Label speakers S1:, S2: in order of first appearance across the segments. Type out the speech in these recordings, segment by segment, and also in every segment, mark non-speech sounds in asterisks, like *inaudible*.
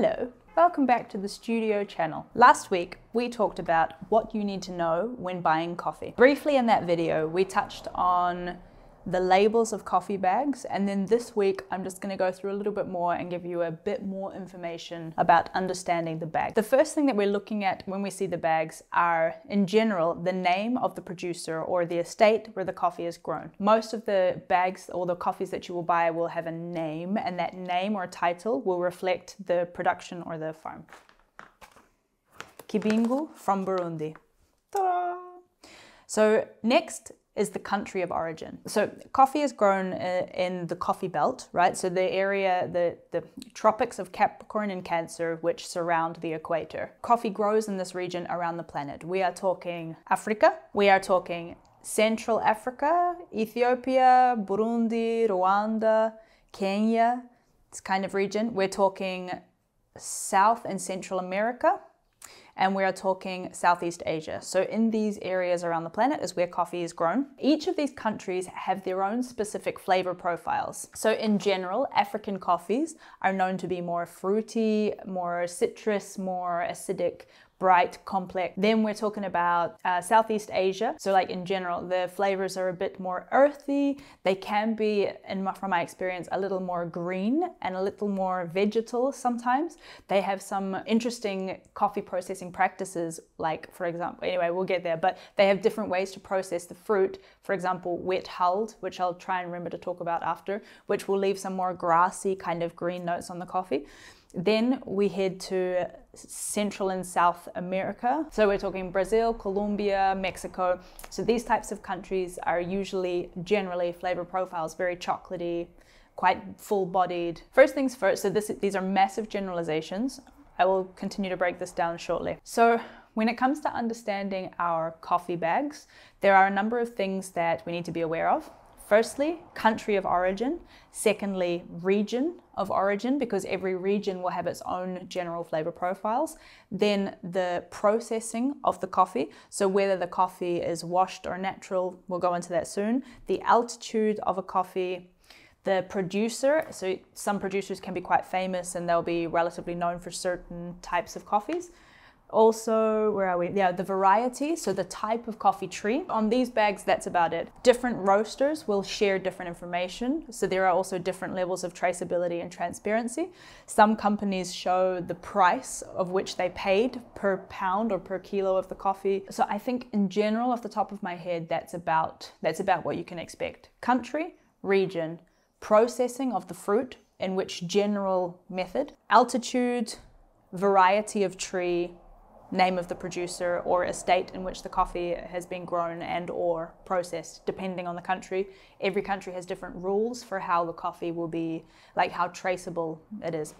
S1: Hello, welcome back to the studio channel. Last week, we talked about what you need to know when buying coffee. Briefly in that video, we touched on the labels of coffee bags. And then this week, I'm just gonna go through a little bit more and give you a bit more information about understanding the bag. The first thing that we're looking at when we see the bags are, in general, the name of the producer or the estate where the coffee is grown. Most of the bags or the coffees that you will buy will have a name, and that name or title will reflect the production or the farm. Kibingo from Burundi. So next is the country of origin. So coffee is grown uh, in the coffee belt, right? So the area, the, the tropics of Capricorn and Cancer, which surround the equator. Coffee grows in this region around the planet. We are talking Africa, we are talking Central Africa, Ethiopia, Burundi, Rwanda, Kenya, this kind of region. We're talking South and Central America, and we are talking Southeast Asia. So in these areas around the planet is where coffee is grown. Each of these countries have their own specific flavor profiles. So in general, African coffees are known to be more fruity, more citrus, more acidic, bright, complex. Then we're talking about uh, Southeast Asia. So like in general, the flavors are a bit more earthy. They can be, in my, from my experience, a little more green and a little more vegetal sometimes. They have some interesting coffee processing practices, like for example, anyway, we'll get there, but they have different ways to process the fruit. For example, wet hulled, which I'll try and remember to talk about after, which will leave some more grassy kind of green notes on the coffee. Then we head to Central and South America. So we're talking Brazil, Colombia, Mexico. So these types of countries are usually generally flavor profiles very chocolatey, quite full-bodied. First things first, so this, these are massive generalizations. I will continue to break this down shortly. So when it comes to understanding our coffee bags, there are a number of things that we need to be aware of. Firstly, country of origin. Secondly, region of origin, because every region will have its own general flavor profiles. Then the processing of the coffee. So whether the coffee is washed or natural, we'll go into that soon. The altitude of a coffee, the producer, so some producers can be quite famous and they'll be relatively known for certain types of coffees. Also, where are we? Yeah, the variety, so the type of coffee tree. On these bags, that's about it. Different roasters will share different information, so there are also different levels of traceability and transparency. Some companies show the price of which they paid per pound or per kilo of the coffee. So I think in general, off the top of my head, that's about that's about what you can expect. Country, region, processing of the fruit, in which general method, altitude, variety of tree, name of the producer or estate in which the coffee has been grown and or processed depending on the country. Every country has different rules for how the coffee will be like how traceable it is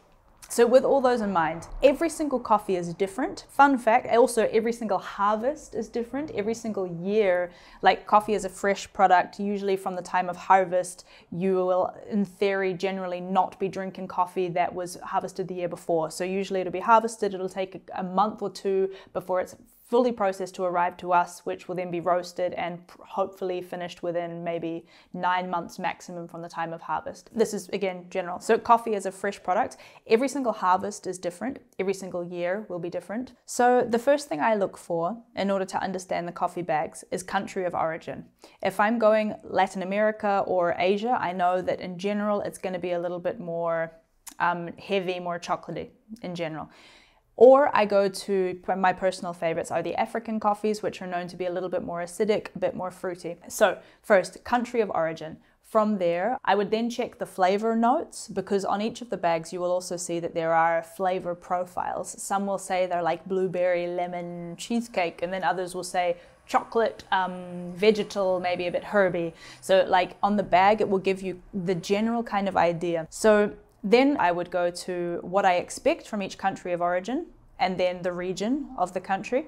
S1: so with all those in mind, every single coffee is different. Fun fact, also every single harvest is different. Every single year, like coffee is a fresh product, usually from the time of harvest, you will in theory generally not be drinking coffee that was harvested the year before. So usually it'll be harvested, it'll take a month or two before it's fully processed to arrive to us, which will then be roasted and hopefully finished within maybe nine months maximum from the time of harvest. This is again general. So coffee is a fresh product. Every single harvest is different. Every single year will be different. So the first thing I look for in order to understand the coffee bags is country of origin. If I'm going Latin America or Asia, I know that in general it's going to be a little bit more um, heavy, more chocolatey in general. Or I go to my personal favorites are the African coffees, which are known to be a little bit more acidic, a bit more fruity. So first, country of origin. From there, I would then check the flavor notes because on each of the bags you will also see that there are flavor profiles. Some will say they're like blueberry lemon cheesecake, and then others will say chocolate, um, vegetal, maybe a bit herby. So, like on the bag, it will give you the general kind of idea. So, then I would go to what I expect from each country of origin and then the region of the country,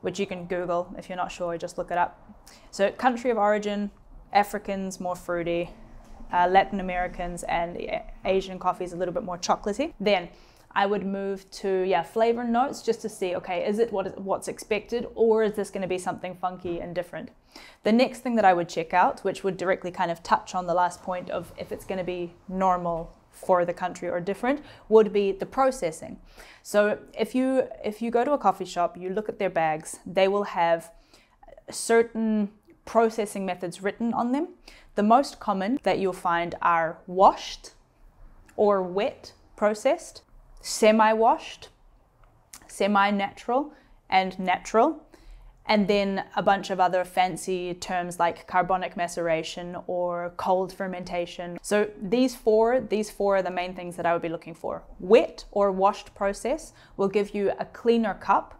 S1: which you can Google if you're not sure, just look it up. So, country of origin, Africans more fruity, uh, Latin Americans and Asian coffees a little bit more chocolatey. Then I would move to yeah flavor notes just to see okay is it what is, what's expected or is this going to be something funky and different. The next thing that I would check out, which would directly kind of touch on the last point of if it's going to be normal for the country or different would be the processing. So if you if you go to a coffee shop, you look at their bags, they will have certain processing methods written on them. The most common that you'll find are washed or wet processed, semi-washed, semi-natural, and natural and then a bunch of other fancy terms like carbonic maceration or cold fermentation. So these four, these four are the main things that I would be looking for. Wet or washed process will give you a cleaner cup.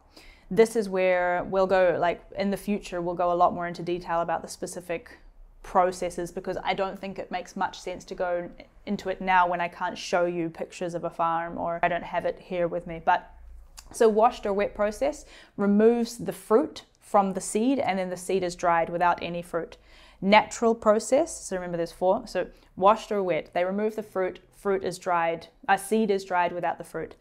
S1: This is where we'll go, like in the future, we'll go a lot more into detail about the specific processes because I don't think it makes much sense to go into it now when I can't show you pictures of a farm or I don't have it here with me. But so washed or wet process removes the fruit from the seed and then the seed is dried without any fruit. Natural process, so remember there's four. So washed or wet, they remove the fruit, fruit is dried, a seed is dried without the fruit.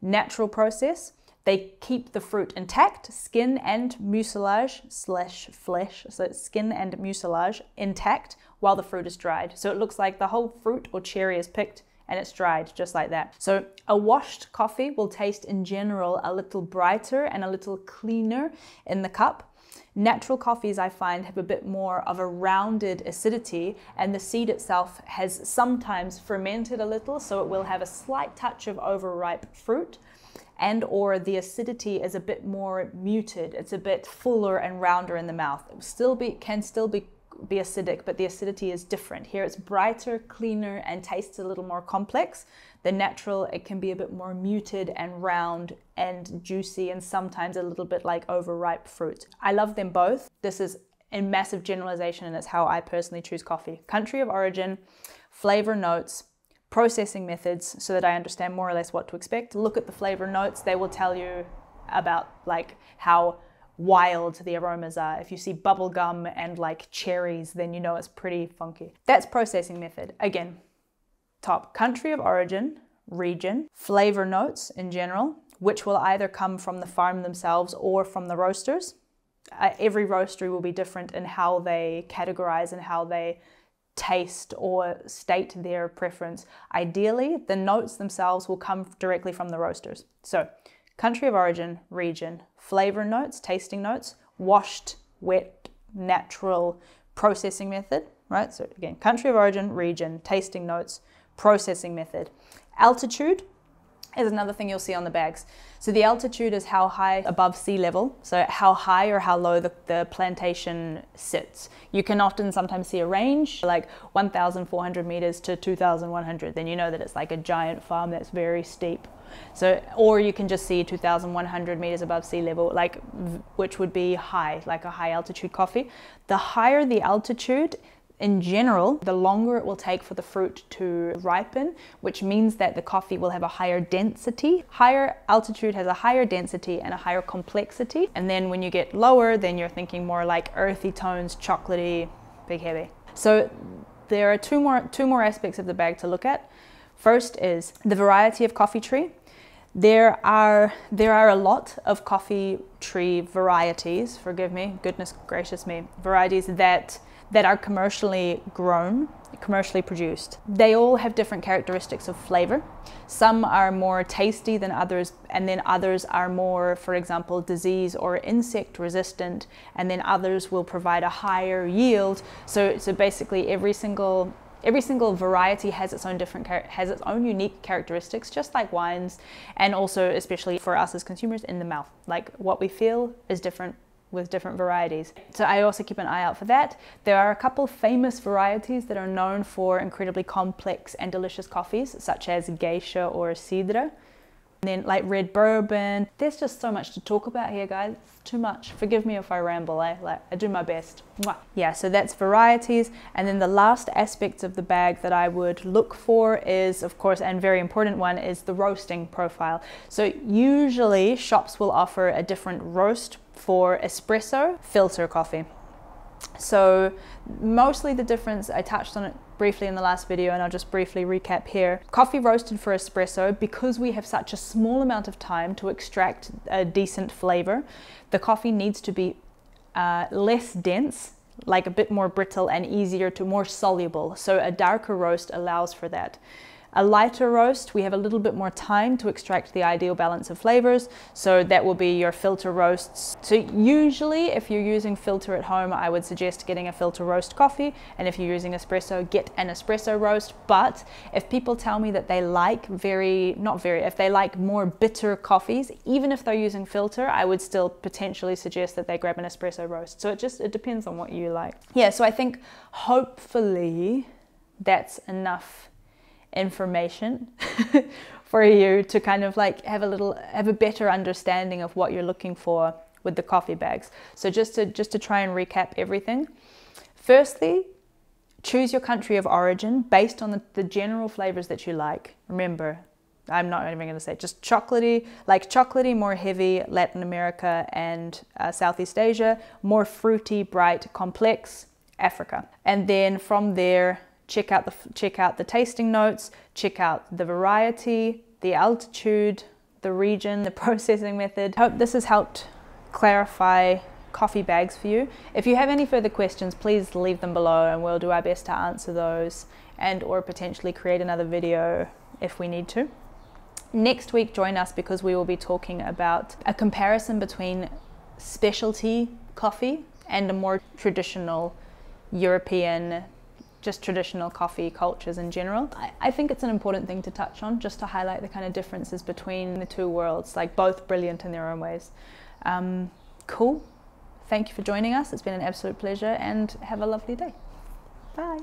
S1: Natural process, they keep the fruit intact, skin and mucilage slash flesh, so skin and mucilage intact while the fruit is dried. So it looks like the whole fruit or cherry is picked and it's dried just like that. So a washed coffee will taste in general a little brighter and a little cleaner in the cup. Natural coffees, I find, have a bit more of a rounded acidity, and the seed itself has sometimes fermented a little, so it will have a slight touch of overripe fruit and or the acidity is a bit more muted it's a bit fuller and rounder in the mouth it still be can still be be acidic, but the acidity is different. Here it's brighter, cleaner, and tastes a little more complex. The natural, it can be a bit more muted and round and juicy, and sometimes a little bit like overripe fruit. I love them both. This is a massive generalization, and it's how I personally choose coffee. Country of origin, flavor notes, processing methods so that I understand more or less what to expect. Look at the flavor notes, they will tell you about like how wild the aromas are. If you see bubblegum and like cherries, then you know it's pretty funky. That's processing method. Again, top country of origin, region, flavor notes in general, which will either come from the farm themselves or from the roasters. Uh, every roastery will be different in how they categorize and how they taste or state their preference. Ideally, the notes themselves will come directly from the roasters. So country of origin, region, flavor notes, tasting notes, washed, wet, natural processing method, right? So again, country of origin, region, tasting notes, processing method. Altitude is another thing you'll see on the bags. So the altitude is how high above sea level, so how high or how low the, the plantation sits. You can often sometimes see a range like 1,400 meters to 2,100. Then you know that it's like a giant farm that's very steep. So, or you can just see 2,100 meters above sea level, like which would be high, like a high altitude coffee. The higher the altitude, in general, the longer it will take for the fruit to ripen, which means that the coffee will have a higher density. Higher altitude has a higher density and a higher complexity. And then when you get lower, then you're thinking more like earthy tones, chocolatey, big heavy. So there are two more, two more aspects of the bag to look at. First is the variety of coffee tree. There are, there are a lot of coffee tree varieties, forgive me, goodness gracious me, varieties that, that are commercially grown, commercially produced. They all have different characteristics of flavor. Some are more tasty than others, and then others are more, for example, disease or insect resistant, and then others will provide a higher yield. So, so basically every single Every single variety has its own different has its own unique characteristics, just like wines, and also especially for us as consumers in the mouth. Like what we feel is different with different varieties. So I also keep an eye out for that. There are a couple famous varieties that are known for incredibly complex and delicious coffees, such as Geisha or Sidra. And then like red bourbon. There's just so much to talk about here, guys. It's too much. Forgive me if I ramble. I like I do my best. Mwah. Yeah, so that's varieties. And then the last aspect of the bag that I would look for is, of course, and very important one is the roasting profile. So usually shops will offer a different roast for espresso filter coffee. So mostly the difference, I touched on it briefly in the last video and I'll just briefly recap here. Coffee roasted for espresso, because we have such a small amount of time to extract a decent flavor, the coffee needs to be uh, less dense, like a bit more brittle and easier to more soluble. So a darker roast allows for that. A lighter roast, we have a little bit more time to extract the ideal balance of flavors. So that will be your filter roasts. So usually if you're using filter at home, I would suggest getting a filter roast coffee. And if you're using espresso, get an espresso roast. But if people tell me that they like very, not very, if they like more bitter coffees, even if they're using filter, I would still potentially suggest that they grab an espresso roast. So it just, it depends on what you like. Yeah, so I think hopefully that's enough information *laughs* for you to kind of like have a little have a better understanding of what you're looking for with the coffee bags. So just to just to try and recap everything. Firstly, choose your country of origin based on the, the general flavors that you like. Remember, I'm not even going to say just chocolatey, like chocolatey, more heavy Latin America and uh, Southeast Asia, more fruity, bright, complex Africa. And then from there, check out the check out the tasting notes, check out the variety, the altitude, the region, the *laughs* processing method. Hope this has helped clarify coffee bags for you. If you have any further questions, please leave them below and we'll do our best to answer those and or potentially create another video if we need to. Next week, join us because we will be talking about a comparison between specialty coffee and a more traditional European just traditional coffee cultures in general. I, I, think it's an important thing to touch on just to highlight the kind of differences between the two worlds, like both brilliant in their own ways. Um, cool. Thank you for joining us. It's been an absolute pleasure and have a lovely day. Bye.